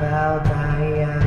vào tay